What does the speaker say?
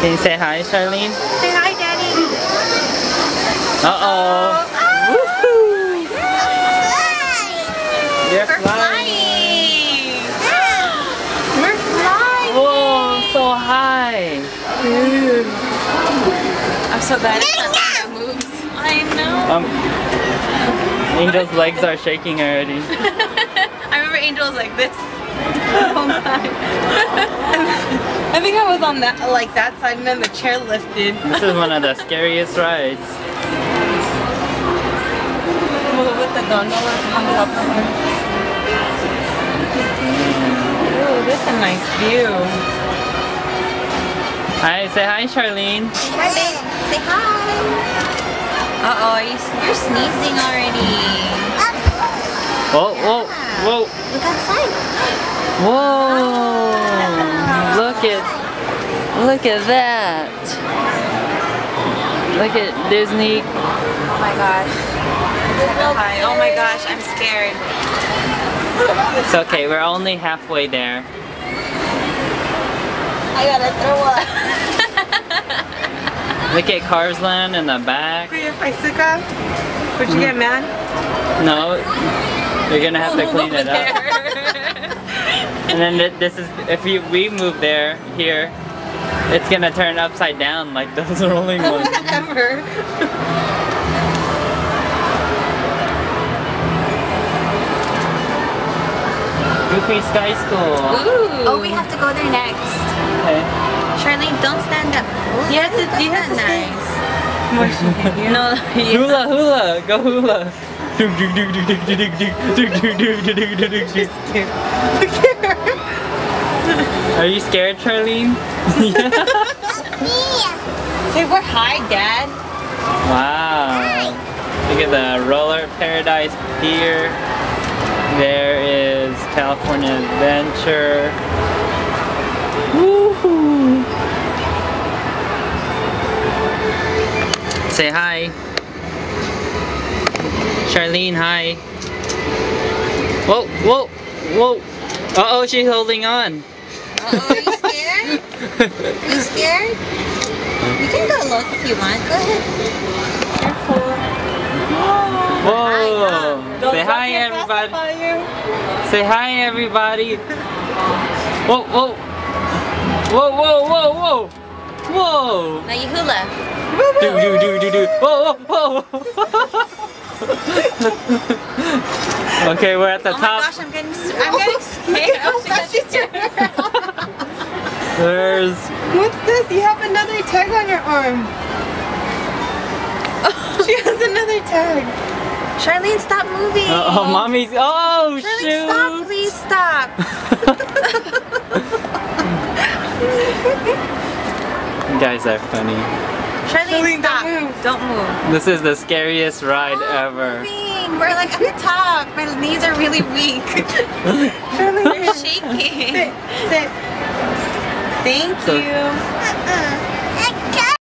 Can you say hi, Charlene? Say hi, Daddy. Uh-oh. Woohoo! You're We're flying. flying. We're flying. Whoa, so high. I'm so glad it's not one that moves. I know. Um, Angel's legs are shaking already. I remember Angel was like this the whole time. I think I was on that like that side and then the chair lifted. This is one of the scariest rides. With the gondolas on top of her. Ooh, this is a nice view. Hi, say hi, Charlene. Hi, babe. Say hi. Uh oh, you, you're sneezing already. Whoa, whoa, whoa, Look outside. whoa! Look at, that! Look at Disney. Oh my gosh. Hi. Oh my gosh, I'm scared. It's okay, we're only halfway there. I gotta throw up. Look at Cars Land in the back. If I sick would you get mm. mad? No, you're gonna have to clean it up. And then th- this is, if you, we move there, here, it's gonna turn upside down like those rolling ones. Ever. Goofy Sky School. Ooh. Oh, we have to go there next. Okay. Charlene, don't stand up. You have to. You have to nice. no, you. Hula hula, go hula. Are you scared, Charlene? Say we're high, Dad. Wow. Look at the Roller Paradise Pier. There is California Adventure. Woohoo! Say hi. Charlene, hi. Whoa, whoa, whoa. Uh oh, she's holding on. Uh-oh, are you scared? Are you scared? You can go look if you want. Go ahead. Careful. Whoa! Say hi, everybody. Say hi, everybody. Whoa, whoa. Whoa, whoa, whoa, whoa. Whoa. Now you hula. Do, do, do, do, do. Whoa, whoa, whoa. okay, we're at the oh my gosh, I'm getting, s- I'm getting oh scared. Oh, she got There's. What's this? You have another tag on your arm. She has another tag. Charlene, stop moving. Uh, oh, mommy's. Oh, Charlene, shoot. stop. Please stop. You guys are funny. Charlene, Charlene, stop. don't move. Don't move. This is the scariest ride ever. Moving. We're like at the top. My knees are really weak. Charlene, you're shaking. sit, sit. Thank So- you. Uh-uh.